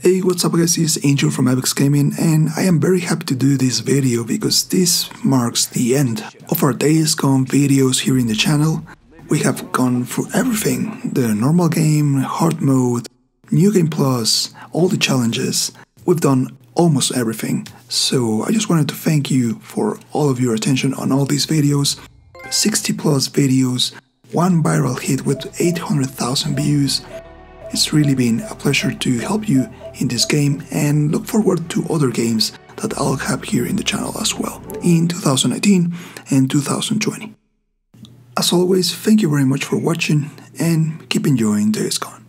Hey, what's up guys, it's Angel from Abyx Gaming and I am very happy to do this video because this marks the end of our Days Gone videos here in the channel. We have gone through everything, the normal game, hard mode, new game plus, all the challenges. We've done almost everything, so I just wanted to thank you for all of your attention on all these videos. 60 plus videos, one viral hit with 800,000 views, it's really been a pleasure to help you in this game and look forward to other games that I'll have here in the channel as well in 2019 and 2020. As always, thank you very much for watching and keep enjoying Days Gone.